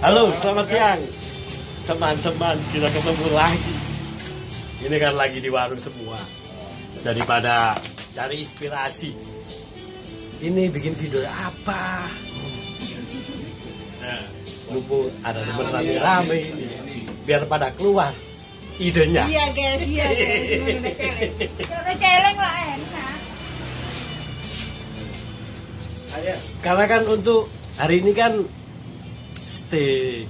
Halo, selamat siang teman-teman. Kita ketemu lagi. Ini kan lagi di warung semua. Daripada cari inspirasi. Ini bikin video apa? Nah, mumpung ada teman rame-rame ini. Biar pada keluar idenya. Iya guys, iya guys. Udah celeng. Udah celeng lah enak. Karena kan untuk hari ini kan stay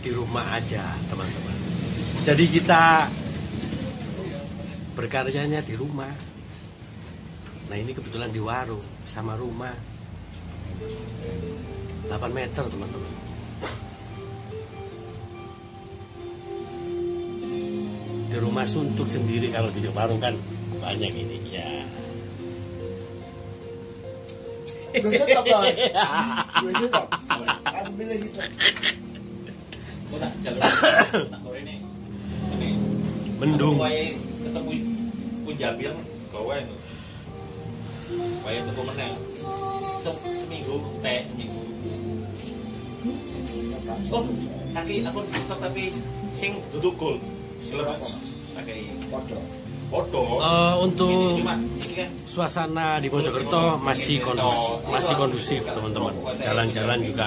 di rumah aja teman-teman. Jadi kita berkaryanya di rumah. Nah ini kebetulan di warung sama rumah 8 meter teman-teman. Di rumah suntuk sendiri kalau di warung kan banyak ini ya. Tak. Aku pilih Mendung. Ketemu Punjabi yang kau wae Wae ketemu mana Se- seminggu teh seminggu. Oh tapi aku tetap tapi sing duduk gol selepas pakai Foto. Eh, untuk kan suasana di Mojokerto masih kondusif, masih kondusif teman-teman. Jalan-jalan juga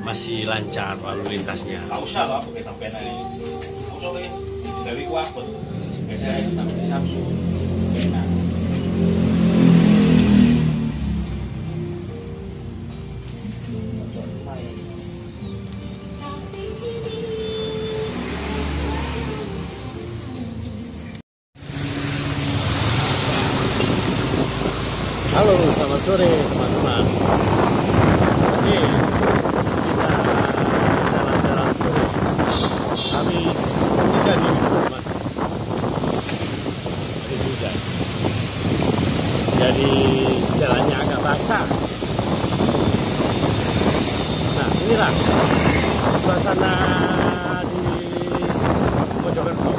masih lancar lalu lintasnya. Sore teman-teman. Jadi kita jalan-jalan sore. Habis hujan ini teman. Habis hujan. Jadi jalannya agak basah. Nah inilah suasana di Mojokerto.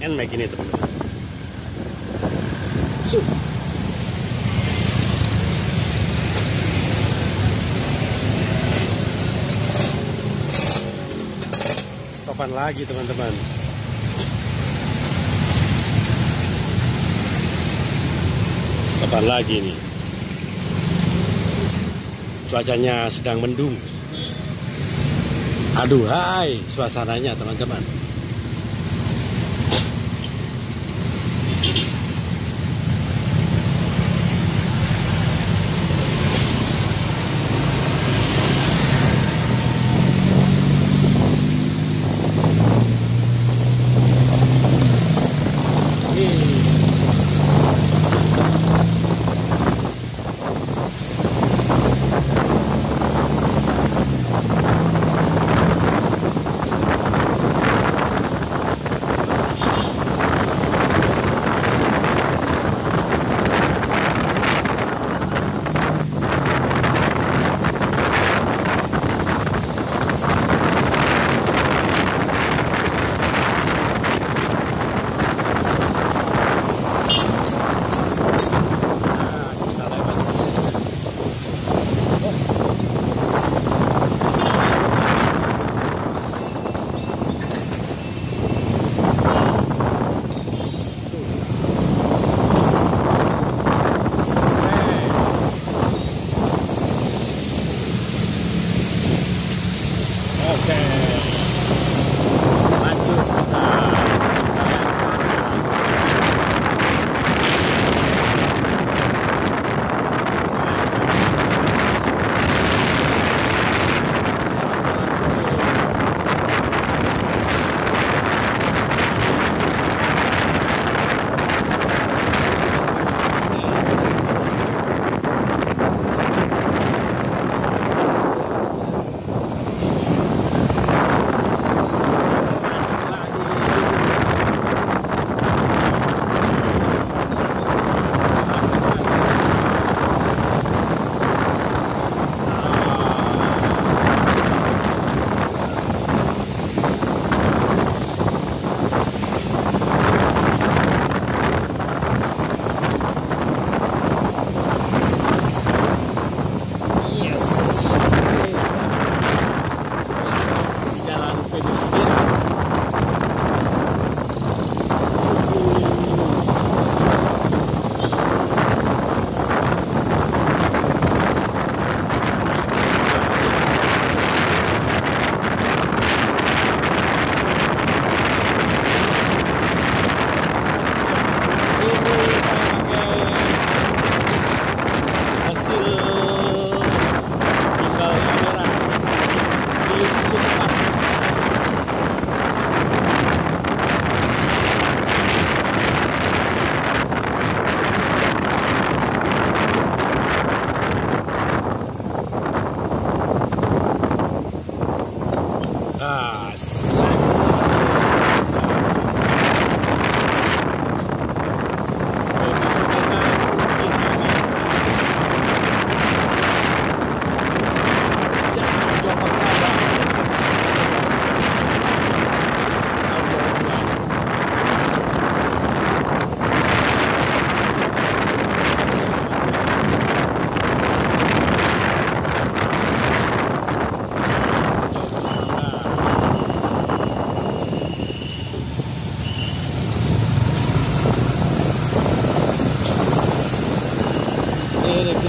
Nmax ini teman-teman. Stopan lagi teman-teman. Stopan lagi nih. Cuacanya sedang mendung. Aduh, hai, suasananya teman-teman.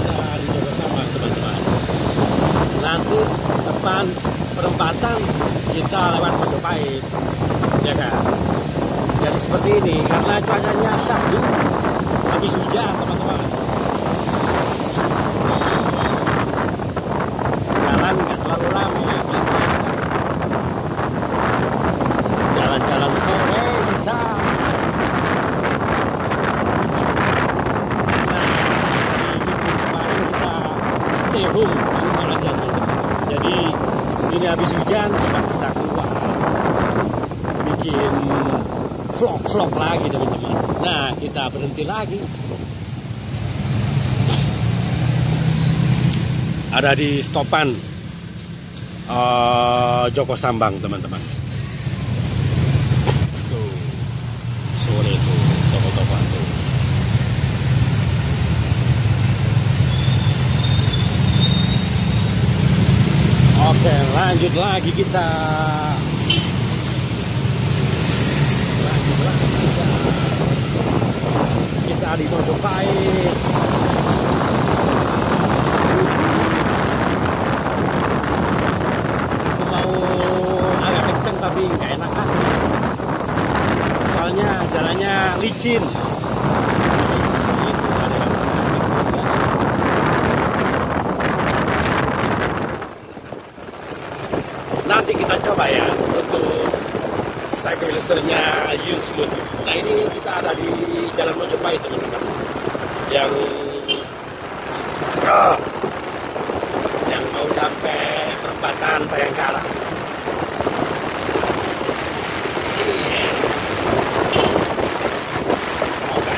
Kita Joko Sabang teman-teman. Nanti depan perempatan kita lewat Majapahit ya kan? Jadi seperti ini karena cuacanya syahdu habis hujan teman-teman. Jalan nggak terlalu ramai jalan-jalan sore kita nah dari minggu kemarin kita stay home di rumah aja teman-teman jadi ini habis hujan coba kita keluar. Bikin vlog-vlog lagi teman-teman. Nah kita berhenti lagi. Ada di stopan eh, Joko Sambang teman-teman lanjut lagi kita. Lanjut lagi kita kita di Mojopahit mau agak kenceng tapi nggak enak ah. Soalnya jalannya licin Guys, itu ada yang coba ya untuk stabilisernya Yun Smooth. Nah ini kita ada di Jalan Mojopahit teman-teman. Yang Ah. yang mau sampai perempatan Bayangkara. Iya. Oke.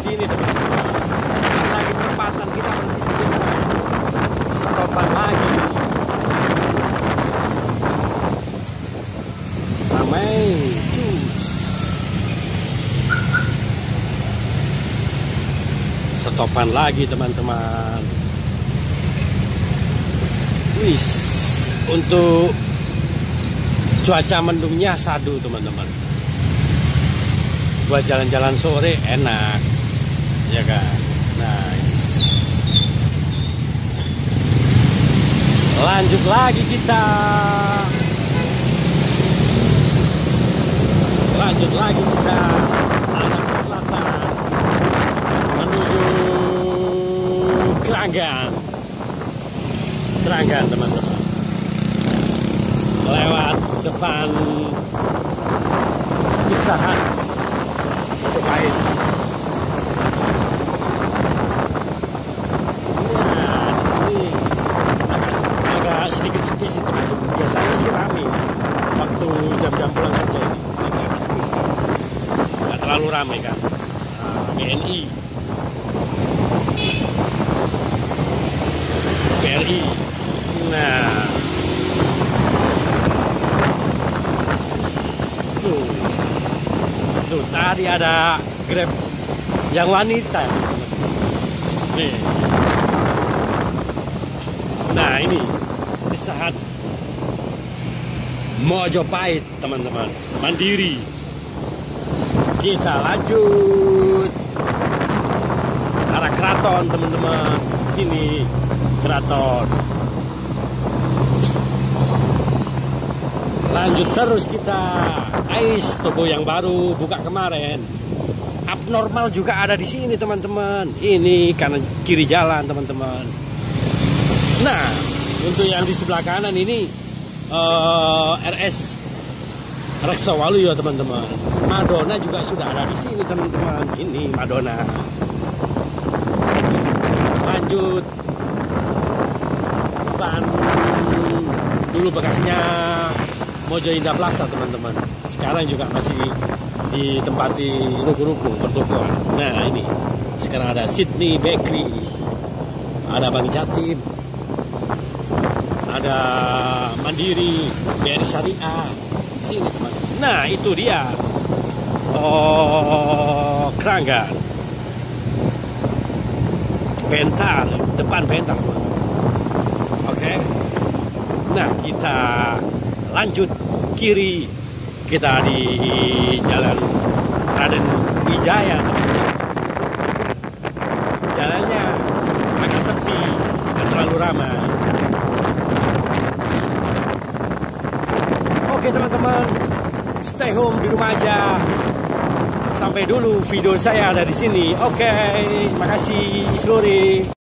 sini teman-teman lagi perempatan kita berhenti sebentar stopan lagi ramai cus stopan lagi teman-teman? Wis untuk cuaca mendungnya sadu teman-teman. Buat jalan-jalan sore enak. Ya kan? Nah lanjut lagi kita. Lanjut lagi kita. Arah selatan. Menuju Keranggan Keranggan teman-teman lewat depan Pizza Hut Majapahit Nah, sih. Biasanya rame waktu jam-jam pulang kerja ini. Agak terlalu ramai kan. Nah, BNI. BRI. Nah. Tuh. Tuh, tadi ada Grab yang wanita. Nih. Nah ini di saat Mojopahit teman-teman Mandiri Kita lanjut Arah keraton teman-teman Sini keraton Lanjut terus kita Ais toko yang baru buka kemarin Abnormal juga ada di sini teman-teman Ini kanan kiri jalan teman-teman Nah, untuk yang di sebelah kanan ini eh, RS Reksawalu ya teman-teman. Madonna juga sudah ada di sini teman-teman. Ini Madonna. Lanjut depan dulu bekasnya Mojo Indah Plaza teman-teman. Sekarang juga masih ditempati ruko-ruko pertokoan. Nah ini sekarang ada Sydney Bakery, ada Bang Jatim, ada Mandiri, BRI Syariah, sini teman. Nah itu dia, oh Keranggan, Bentar, depan Bentar. Oke, nah kita lanjut kiri, kita di Jalan Raden Wijaya. Jalannya agak sepi, nggak terlalu ramai. Oke teman-teman, stay home di rumah aja. Sampai dulu video saya ada di sini. Oke, makasih seluruh.